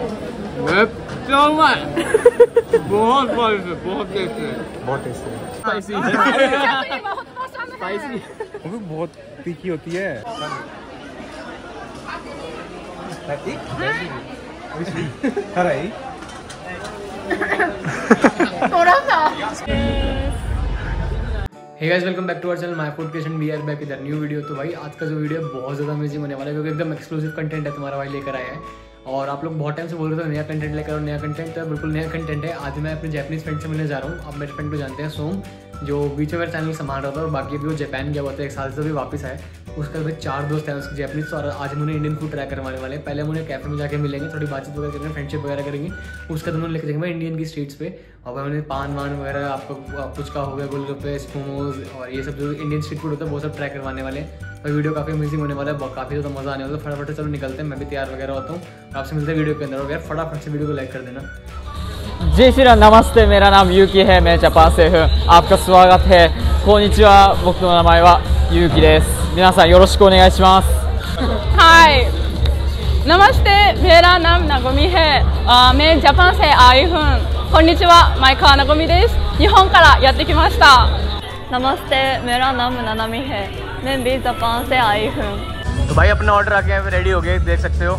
क्या हुआ बहुत स्पाइसी बहुत बहुत टेस्टी है स्पाइसी बहुत पसंद है स्पाइसी वो बहुत तीखी होती है थोड़ा सा hey guys welcome back to our channel My Food Creation we are back with new video तो भाई आज का जो वीडियो है बहुत ज़्यादा अमेजिंग होने वाला है क्योंकि एकदम एक्सक्लूसिव कंटेंट है तुम्हारा भाई लेकर आया है। और आप लोग बहुत टाइम से बोल रहे थे नया कंटेंट लेकर नया कंटेंट तो बिल्कुल नया कंटेंट है। आज मैं अपने जैपनीज फ्रेंड से मिलने जा रहा हूँ। आप मेरे फ्रेंड को जानते हैं सोम जो बीच में मेरा चैनल संभाल रहा था और बाकी अभी वो जापान गया हुआ था, एक साल से भी वापस आए उसके बाद चार दोस्त हैं उसके जैपनीज और आज हम उन्हें इंडियन फ़ूड ट्राई करवाने वाले हैं। पहले हम उन्हें कैफ़े में जाके मिलेंगे, थोड़ी बातचीत वगैरह करेंगे फ्रेंडशिप वगैरह करेंगे। उसके बाद हम उन्हें लेकर जाएँगे इंडियन की स्ट्रीट्स पे। और भाई उन्हें पान वान वगैरह, आपको पुचका हो गया, गोलगप्पे, मोमोज और ये सब जो इंडियन स्ट्रीट फ़ूड होता है, वो सब ट्राई करवाने वाले हैं। और वीडियो काफ़ी अमेजिंग होने वाला है काफ़ी ज़्यादा मज़ा आने वाला है। फटाफट से चलो निकलते हैं, मैं भी तैयार वगैरह होता हूँ। आपसे मिलते हैं वीडियो के अंदर यार फटाफट से वीडियो को लाइक कर देना। जय श्री राम नमस्ते मेरा नाम यूकी है मैं जापान से हूँ आपका स्वागत है こんにちは僕の名前はゆうきです皆さんよろしくお願いします हाय नमस्ते मेरा नाम नागोमी है आ, मैं जापान से आई हूँ こんにちは前川なごみです日本からやってきました नमस्ते मेरा नाम ननामी है मैं भी जापान से आई हूँ तो भाई अपना ऑर्डर आके यहाँ पे रेडी हो गए देख सकते हो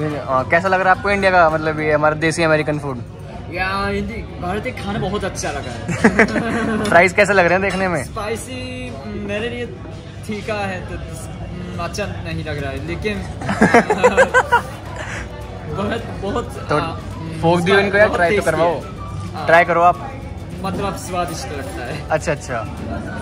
तो, कैसा लग रहा है आपको इंडिया का मतलब ये हमारा देसी अमेरिकन फ़ूड भारतीय खाना बहुत अच्छा लगा है। प्राइस कैसे लग रहे हैं देखने में? स्पाइसी मेरे लिए ठीका है तो हम्म, अच्छा नहीं लग रहा है लेकिन बहुत बहुत तो फोक दियो इनको यार ट्राई तो करवाओ। हाँ, ट्राई करो आप। मतलब स्वादिष्ट लगता है। अच्छा अच्छा।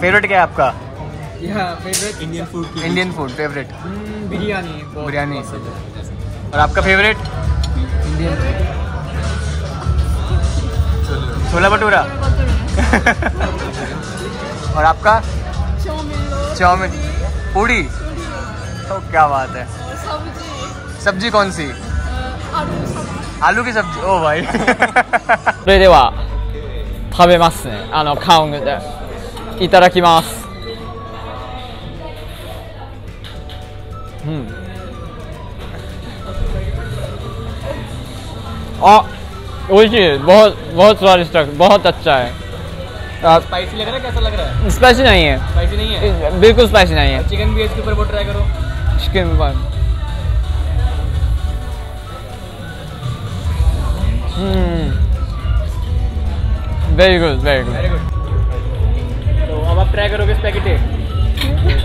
फेवरेट क्या है आपका? Favourite Indian food Indian food favourite biryani biryani. पसंद है। और आपका फेवरेट छोला भटूरा और आपका चाउमीन पूड़ी तो क्या बात है सब्जी कौन सी आलू की सब्जी ओ भाई それでは食べますねあのカウンでいただきますうん और वही बहुत बहुत स्वादिष्ट बहुत अच्छा है। स्पाइसी लग रहा है? कैसा लग रहा है? स्पाइसी नहीं है। स्पाइसी नहीं है? बिल्कुल स्पाइसी नहीं है। चिकन भी इसके ऊपर वो ट्राई करो। चिकन भी very very good very good तो अब आप ट्राई करोगे स्पैकेटे ठीक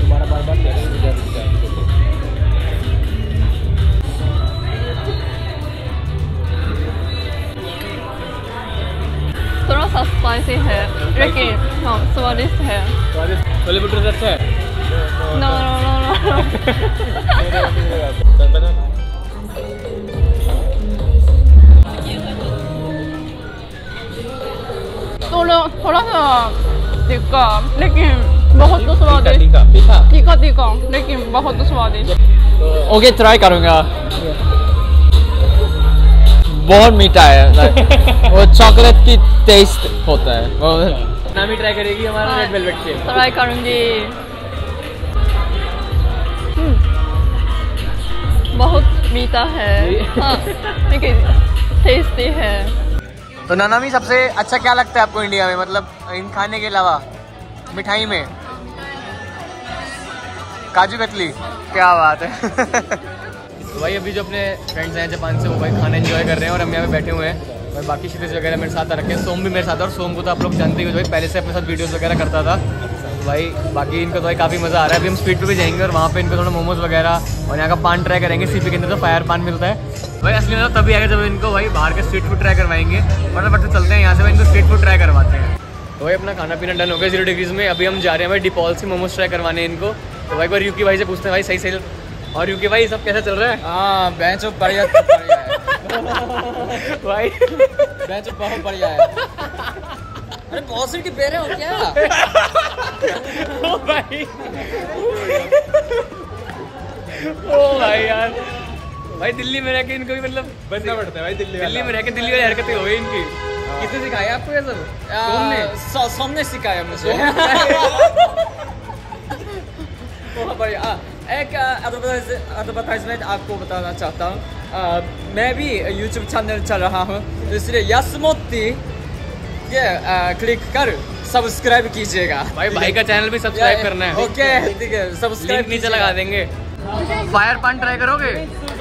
दोबारा बार बार सा स्पाइसी है लेकिन हाँ। स्वादिष्ट है छोले भटूरे अच्छा है। नो नो नो नो थोड़ा थोड़ा सा तीखा लेकिन बहुत स्वादिष्ट। तीखा तीखा तीखा तीखा लेकिन बहुत स्वादिष्ट ओके ट्राई करूँगा। बहुत मीठा है वो चॉकलेट की टेस्ट होता है। वो नामी ट्राई करेगी हमारा रेड वेलवेट केक ट्राई करूँगी। हम्म, बहुत मीठा है। हाँ टेस्टी है। तो नानामी सबसे अच्छा क्या लगता है आपको इंडिया में? मतलब इन खाने के अलावा मिठाई में? काजू कतली। क्या बात है। तो भाई अभी जो अपने फ्रेंड्स हैं जापान से, वो भाई खाना एंजॉय कर रहे हैं और हम यहाँ पे बैठे हुए हैं। और बाकी क्षितिज वगैरह मेरे साथ रखे हैं। सोम भी मेरे साथ और सोम को तो आप लोग जानते ही भाई पहले से अपने साथ वीडियोज़ वगैरह करता था। तो भाई बाकी इनको तो भाई काफ़ी मज़ा आ रहा है। अभी हम स्ट्रीट पे भी जाएँगे और वहाँ पे इनको थोड़ा मोमोज वगैरह और यहाँ का पान ट्राई करेंगे। सीपी के अंदर तो फायर पान मिलता है। भाई असली में तो तभी आएगा जब इनको भाई बाहर के स्ट्रीट फ़ूड ट्राई करवाएँगे। मतलब से चलते हैं, यहाँ से भाई इनको स्ट्रीट फ़ूड ट्राई करवाते हैं। तो भाई अपना खाना पीना डन हो गया ज़ीरो डिग्रीज में। अभी हम जा रहे हैं भाई डिपॉल से मोमोज ट्राई करवाने इनको। तो भाई बार यूकी भाई से पूछते हैं, भाई सही सही और यूकी भाई सब कैसा चल रहा है? हाँ बेंच बढ़िया बढ़िया है। भाई। बेंच बहुत बढ़िया है। अरे बहुत सी पैर हो क्या? ओ भाई। ओ भाई यार। भाई दिल्ली में रह के इनको भी मतलब बनना पड़ता है भाई दिल्ली दिल्ली में रह के दिल्ली वाली हरकतें हो गई इनकी। किसने सिखाया आपको ये सब? सामने सिखाया मुझे। बहुत बढ़िया। एक एडवर्टाइजमेंट आपको बताना चाहता हूँ। मैं भी यूट्यूब चैनल चल रहा हूँ तो इसलिए यसमोती ये क्लिक कर सब्सक्राइब कीजिएगा। भाई भाई का चैनल भी सब्सक्राइब करना है। ओके ठीक है सब्सक्राइब नीचे लगा देंगे। फायर पान ट्राई करोगे?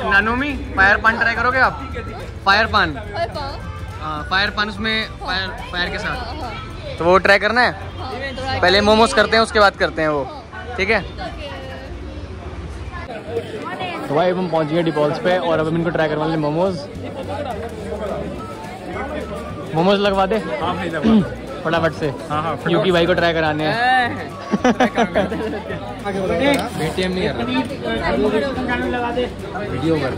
नानोमी फायर पान ट्राई करोगे आप? फायर पान हाँ। फायर पान उसमें फायर फायर के साथ। तो वो ट्राई करना है? पहले मोमोज करते हैं उसके बाद करते हैं वो। ठीक है? तो भाई अब हम पहुँच गए डिपॉल्स पे और अब हम इनको ट्राई करवा लें मोमोज मोमोज लगवा दे। हाँ भाई फटाफट से। हाँ हाँ यूकी भाई को ट्राई कराने हैं। पेटीएम नहीं कर रहा। वीडियो कर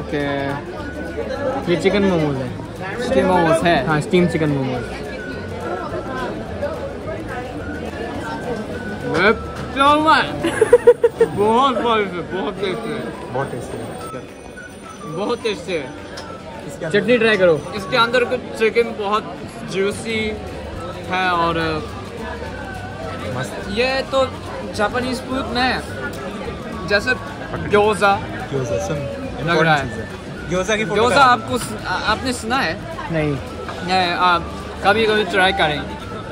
ओके। ये चिकन मोमोज है। स्टीम मोमोज है। हाँ स्टीम चिकन मोमोज। बहुत बहुत टेस्टी है बहुत टेस्टी है बहुत टेस्टी है चटनी ट्राई करो। इसके अंदर कुछ चिकन बहुत जूसी है और ये तो जापानीज फ़ूड में जैसे ग्योजा। ग्योजा सुन लग रहा है। है। ग्योजा की ग्योजा आपको आपने सुना है? नहीं। नहीं, आप कभी कभी ट्राई करें।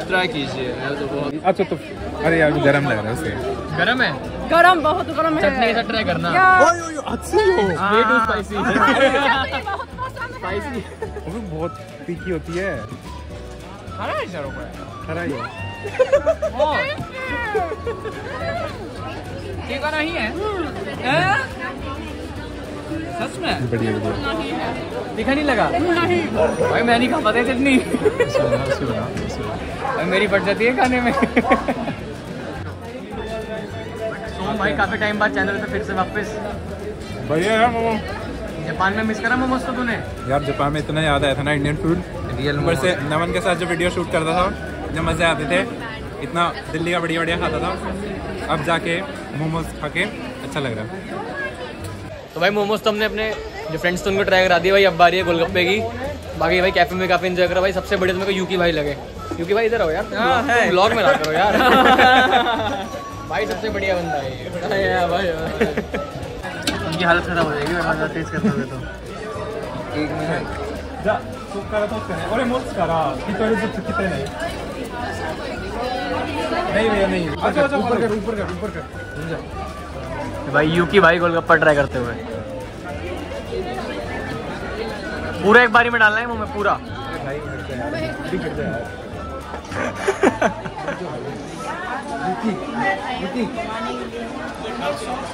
ट्राई कीजिए। तो बहुत अच्छा तो अरे यार गर्म लग रहा है उसे। गरम है? गरम बहुत गरम है। चटनी साथ ट्राई करना। ओए ओए अच्छी हो। वे टू स्पाइसी स्पाइसी वो भी बहुत तीखी होती है। खरा ही है ठीक है? नहीं है? सच में? बढ़िया बढ़िया। दिखा नहीं लगा? भाई मैं नहीं खा पाता चटनी भाई मेरी पड़ जाती है खाने में। सोम भाई काफ़ी टाइम बाद चैनल पे फिर से वापस। बढ़िया है मोमो। जापान में मिस करा मोमोज तो तूने? यार जापान में इतना याद आया था ना इंडियन फ़ूड रियल से नमन के साथ जो वीडियो शूट करता था जब मज़े आते थे। इतना दिल्ली का बढ़िया बढ़िया खाता था। अब जाके मोमोज खा के अच्छा लग रहा है। तो भाई मोमोज तो हमने अपने जो फ्रेंड्स तो उनको ट्राई करा दिए भाई अब बारी है गोलगप्पे की। बाकी भाई कैफ़े में काफ़ी इन्जॉय करा भाई सबसे बढ़िया तो मेरे को यूकी भाई लगे। यूकी भाई इधर हो यार ब्लॉग में करो यार। भाई सबसे बढ़िया बंदा है भाई उनकी हालत ख़राब हो जाएगी मैं तेज करता हूँ तो। एक मिनट जा तो करा तो करा। और मोस्ट करा कितने कितने नहीं भाई यूकी भाई गोलगप्पा ट्राई करते हुए। पूरा एक बारी में डालना है मुँह में पूरा।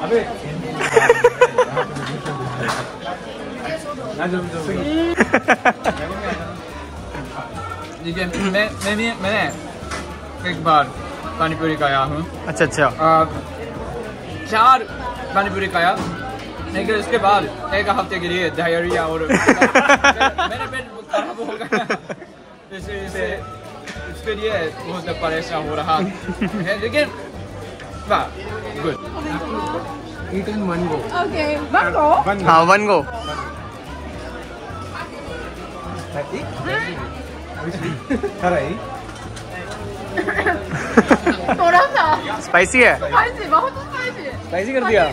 अबे मैं मैं मैंने एक बार पानी पूरी खाया हूँ। अच्छा अच्छा। आ, चार पानी पूरी खाया लेकिन उसके बाद एक हफ़्ते के लिए डायरिया और मेरे पेट खराब हो गया। इसलिए इसे उसके लिए बहुत परेशान हो रहा। है लेकिन good eat one go okay हाँ वन गो थोड़ा सा। स्पाइसी है? स्पाइसी बहुत स्पाइसी स्पाइसी कर दिया?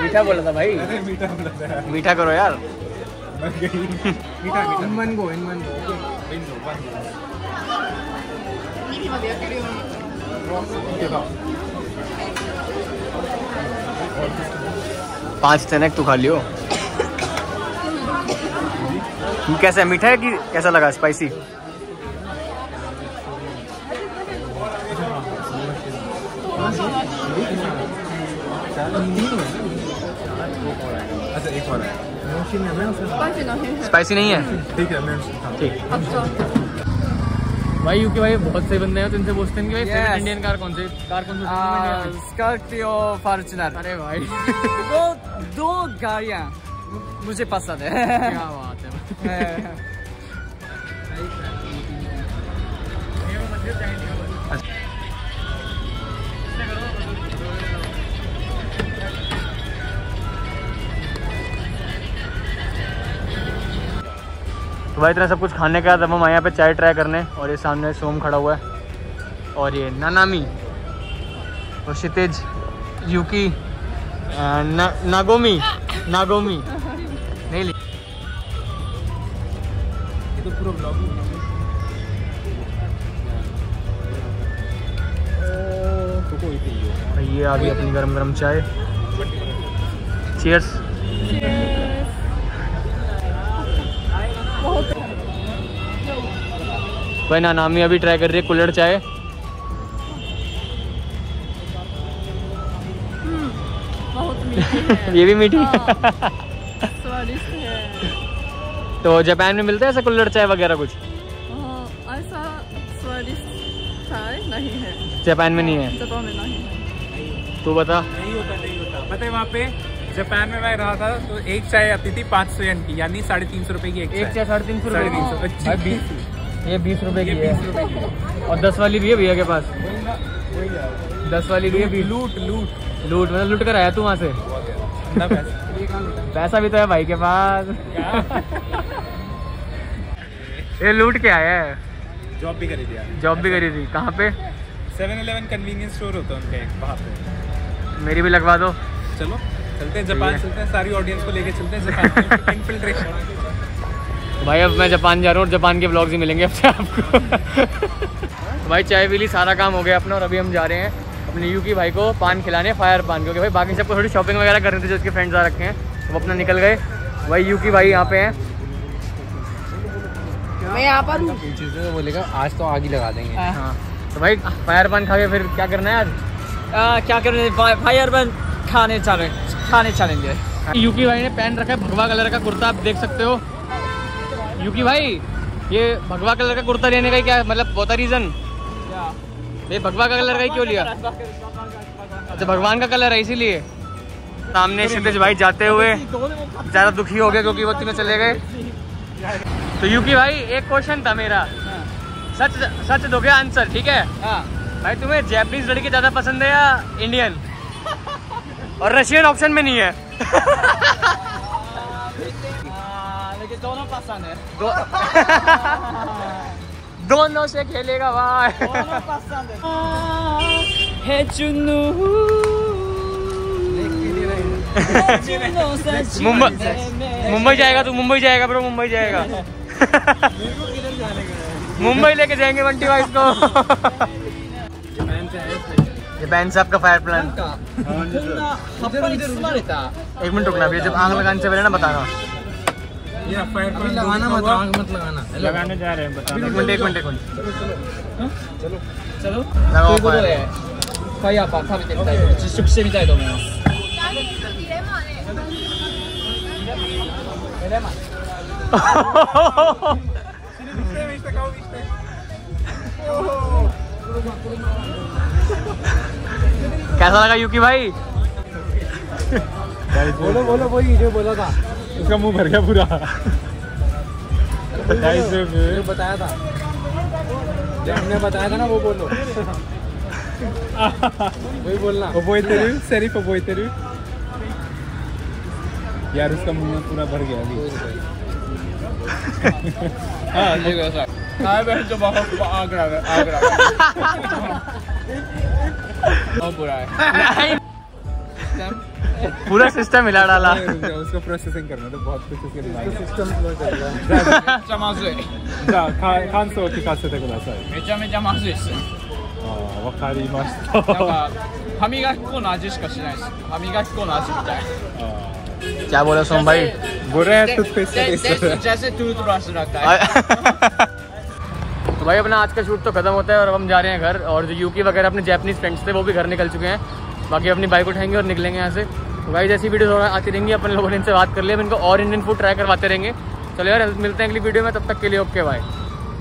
मीठा बोला था भाई। अरे मीठा बोला था मीठा करो यार। मीठा मीठा। In one go in one go in one go पाँच थे ना तू खा लियो। कैसा है मीठा है कि कैसा लगा स्पाइसी अच्छा एक और है स्पाइसी नहीं है? स्पाइसी नहीं है ठीक है मैं ठीक। भाई यूके भाई बहुत सही बंदे हैं तो इनसे पूछते हैं कि भाई Yes. फेवरेट इंडियन कार कौन सी? कार कौन सी स्कॉर्पियो फॉर्चुनर अरे भाई। दो दो गाड़ियाँ मुझे पसंद है। क्या बात है। तो भाई इतना सब कुछ खाने के बाद अब हम आए यहाँ पे चाय ट्राई करने और ये सामने सोम खड़ा हुआ है। और ये नानामी और क्षितिज यूकी ना, नागोमी नागोमी। नहीं ली। ये तो पूरा ब्लॉग तो ये आ गई अपनी गरम गरम चाय। चीयर्स भाई नानामी अभी ट्राई कर रही है कुल्हड़ चाय। बहुत मीठी है। ये भी मीठी हाँ, है तो जापान में मिलता है ऐसा कुल्लड़ चाय वगैरह कुछ? हाँ, ऐसा स्वादिष्ट चाय नहीं है। जापान में नहीं है जापान में नहीं है। तू बता। नहीं होता नहीं होता। पता है वहाँ पे जापान में मैं रहा था तो एक चाय आती थी पाँच सौ एन की यानी साढ़े तीन सौ रुपए की एक चाय। साढ़े तीन सौ साढ़े तीन सौ। ये बीस रुपए की है। और दस वाली भी है भैया के पास? दस वाली भी है लूट लूट। लूट मतलब लूट कर आया तू वहाँ से? पैसा। पैसा भी तो है भाई के पास। ये लूट के आया है। जॉब भी करी थी जॉब भी करी थी। कहाँ पे? सेवन इलेवन कन्वीनियंस स्टोर होता है उनका एक वहाँ पे। मेरी भी लगवा दो। चलो चलते हैं जापान चलते हैं सारी ऑडियंस को लेके चलते हैं जापान इनफिल्ट्रेशन भाई अब मैं जापान जा रहा हूँ और जापान के ब्लॉग्स ही मिलेंगे अब से आपको। तो भाई चाय पी ली सारा काम हो गया अपना और अभी हम जा रहे हैं अपने यू की भाई को पान खिलाने फायर पान क्योंकि भाई बाकी सबको थोड़ी शॉपिंग वगैरह करनी थे जो उसके फ्रेंड्स आ रखे हैं। वो अपना निकल गए। भाई यू की भाई यहाँ पे हैं। चीज़ें बोलेगा आज तो आग ही लगा देंगे। हाँ। तो भाई फायर पान खा के फिर क्या करना है आज? आ, क्या करें फायर बन खाने चले खाने चलेंगे यूकी भाई ने पहन रखा है भगवा कलर का कुर्ता आप देख सकते हो। यूकी भाई ये भगवा कलर का कुर्ता लेने का क्या मतलब बहुत रीज़न ये भगवा का कलर का ही क्यों लिया? अच्छा भगवान का कलर है इसीलिए। सामने क्षितिज भाई जाते हुए ज़्यादा दुखी हो गए क्योंकि वो तीनों चले गए। तो यूकी भाई एक क्वेश्चन था मेरा। सच सच दोगे आंसर ठीक है? भाई तुम्हें जैपनीज लड़की ज़्यादा पसंद है या इंडियन और रशियन ऑप्शन में नहीं है। दोनों पसंद है दो... दोनों से खेलेगा भाई दोनों पसंद है है चुन्नू मुंबई मुंबई जाएगा तू मुंबई जाएगा ब्रो मुंबई जाएगा मुंबई लेके जाएँगे बंटी भाई इसको जापान से आपका फायर प्लान एक मिनट रुकना भैया जब आग लगाने से पहले ना बताना ये फायर पान लगाना मत आग मत लगाना लगाने जा रहे हैं बताना एक मिनट एक मिनट एक मिनट チャロ लगाओ ということ fire। でファイヤーパン食べてみたいと実食してみたいと思います。 कैसा लगा यूकी भाई बोलो बोलो वही जो बोला था उसका मुँह भर गया पूरा। बताया था। हमने बताया था ना वो बोलो। वही बोलना। ओबोइतेरु सेरिफ ओबोइतेरु यार उसका मुँह पूरा भर गया अभी। हाँ ले गया सर हाँ मैं जो बहुत आग लगा आग लगा बहुत बुरा है। पूरा सिस्टम हिला डाला रुक जा, उसको प्रोसेसिंग करना तो बहुत कुछ उसके दिमाग में सिस्टम めっちゃまずい じゃあか感想を聞かせてくださいめちゃめちゃまずいっすあーわかりましなんたか歯磨き粉の味しかしないです歯磨き粉の味みたい क्या बोला सोम भाई बोल रहे हैं टूथपेस्ट का टेस्ट कर रहा है जैसे टूथ ब्रश लगता है तो भाई अपना आज का शूट तो खत्म होता है और अब हम जा रहे हैं घर और जो यूकी वगैरह अपने जैपनीज फ्रेंड्स थे वो भी घर निकल चुके हैं बाकी अपनी बाइक उठाएंगे और निकलेंगे यहाँ से तो भाई जैसी वीडियो आती रहेंगी, अपने लोगों ने इनसे बात कर लिया। इनको और इंडियन फ़ूड ट्राई करवाते रहेंगे। चलो यार, मिलते हैं अगली वीडियो में, तब तक के लिए ओके बाय